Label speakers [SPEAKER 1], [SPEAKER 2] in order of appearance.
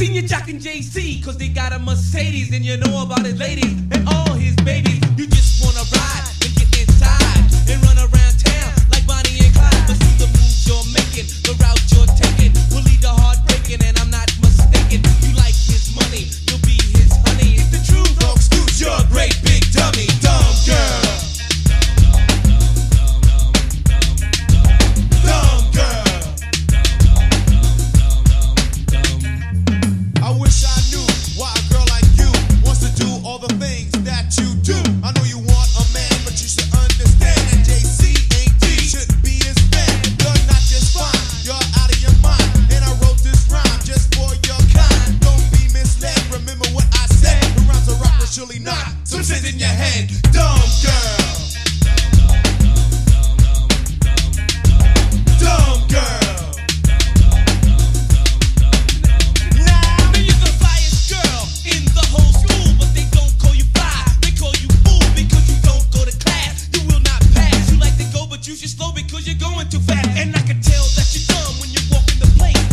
[SPEAKER 1] seen you jocking JC, cause they got a Mercedes, and you know about his ladies and all his you're going too fast. And I can tell that you're dumb when you walk in the place.